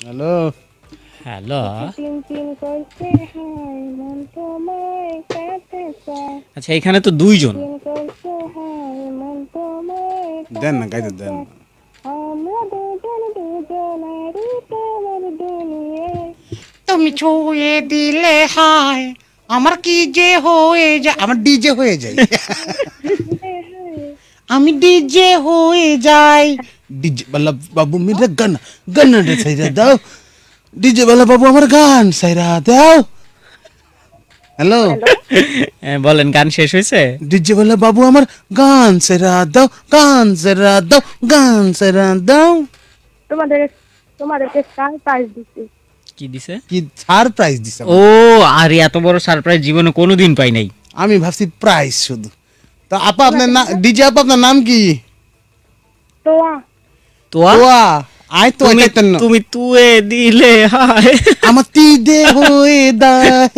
Hello. Hello. High মন আচ্ছা এখানে তো দুইজন। হাই মন দেন না গাইতে দেন। তুমি ছুঁয়ে দিলে হায় আমার কি যে হয়ে যায়? আমার ডিজে হয়ে যায়। আমি ডিজে হয়ে যাই ডিজে বাল্লা বাবু মেরে গান গান সাইরা দাও ডিজে বাল্লা বাবু আমার গান সাইরা দাও হ্যালো হ্যাঁ, বলেন গান শেষ হয়েছে? ডিজে বাল্লা বাবু আমার গান সাইরা দাও গান সাইরা দাও গান সাইরা দাও তোমাদের তোমাদেরকে কার প্রাইজ দিচ্ছি। কি দিছে? কি সারপ্রাইজ দিছে? ও আর এত বড় সারপ্রাইজ জীবনে কোনোদিন পাই নাই। আমি ভাবছি প্রাইজ শুধু। তো আপা আপনার নাম ডিজে আপা আপনার নাম কি? তোয়া তো ওয়া আয় তো তুমি তুমি তুয়ে দিলে হায়। আমার তিদে হয়ে দায়।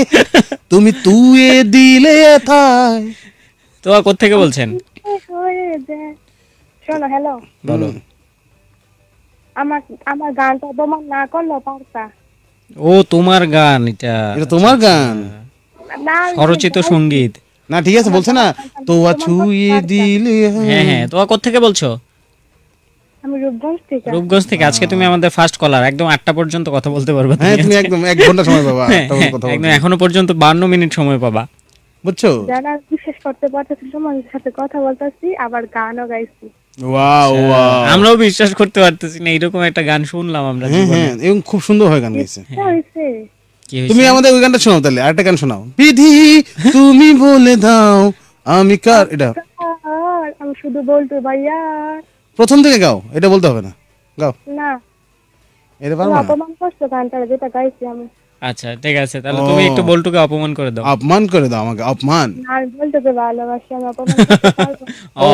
তুমি তুয়ে দিলে থায়। তো কোথেকে বলছেন? শোনো হ্যালো বলো। আমার আমার গানটা তোমার না করলেও পারতা। ও তোমার গান এটা এটা তোমার গান? না স্বরচিত সংগীত। না ঠিক আছে বলছে না তোয়া ছুঁয়ে দিলে হ্যাঁ হ্যাঁ তো কোথেকে বলছো? আমি রূপগঞ্জ থেকে রূপগঞ্জ থেকে আজকে তুমি আমাদের ফার্স্ট কলার একদম আটটা পর্যন্ত কথা বলতে পারবে হ্যাঁ তুমি একদম এক ঘণ্টা সময় পাবা হ্যাঁ, কথা একদম এখনও পর্যন্ত বান্ন মিনিট সময় পাবা। বুঝছ? বিশ্বাস করতে পারতেছি তোমাদের সাথে কথা বলতেছি আবার গানও গাইছি। Wow wow. আমরাও বিশ্বাস করতে পারতেছি না এরকম একটা গান শুনলাম আমরা হ্যাঁ জীবনে। হ্যাঁ এবং খুব সুন্দর হয় গান গাইছে। হয়েছে। তুমি আমাদের ওই গানটা শোনাও তাহলে আরেকটা গান শোনাও। বিধি তুমি বলে দাও আমি কার এটা আমি শুধু বলতে ভাইয়া প্রথম থেকে গাও এটা বলতে হবে না। গাও। না। এটা পারব না? অপমান করছ গানটা যেটা গাইছি আমি। আচ্ছা ঠিক আছে তাহলে তুমি একটু বল্টুকে অপমান করে দাও। অপমান করে দাও আমাকে অপমান। বলতে তো ভালোবাসি আমি অপমান। ও।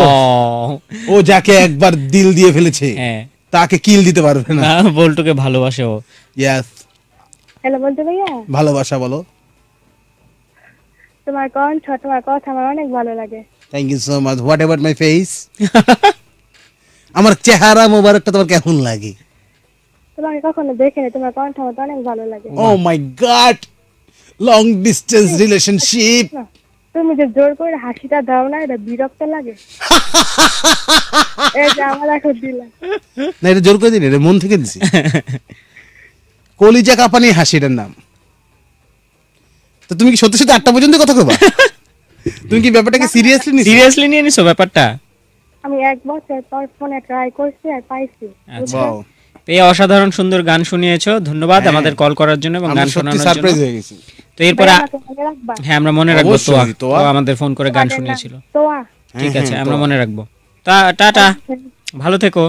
ও যাকে একবার দিল দিয়ে ফেলেছে হ্যাঁ। তাকে কিল দিতে পারবে না। বলটুকে ভালোবাসে ও। ইয়াস হ্যালো বলতে ভাইয়া। ভালোবাসা বলো। তোমার কণ্ঠ তোমার কথা আমার অনেক ভালো লাগে। Thank you so much whatever my face আমার চেহারা মোবারকটা তোমার কেমন লাগে। তোমাকে কখনো দেখিনি তোমার কণ্ঠ আমার অনেক ভালো লাগে। ও my god long distance relationship তুমি যে জোর করে হাসিটা দাও না এটা বিরক্ত লাগে? এই যে আমার এখন দিলাম না এটা জোর করে দিন এটা মন থেকে দিছি। কলিজা কাপানি হাসি এটার নাম। তো তুমি কি সত্যি সত্যি আটটা পর্যন্ত কথা কবা তুমি কি ব্যাপারটাকে সিরিয়াসলি সিরিয়াসলি নিয়ে নিছো ব্যাপারটা? আমি এক বছর পর ফোনে ট্রাই করছি আর পাইছি আচ্ছা। তো এই অসাধারণ সুন্দর গান শুনিয়েছো ধন্যবাদ আমাদের কল করার জন্য এবং গান শোনানোর জন্য। সারপ্রাইজ হয়ে গেছি। তো এরপরে হ্যাঁ আমরা মনে রাখব। তোয়া। আমাদের ফোন করে গান শুনিয়েছিল। তো ঠিক হ্যাঁ, আছে হ্যাঁ, আমরা মনে রাখব। টা টাটা। ভালো থেকো।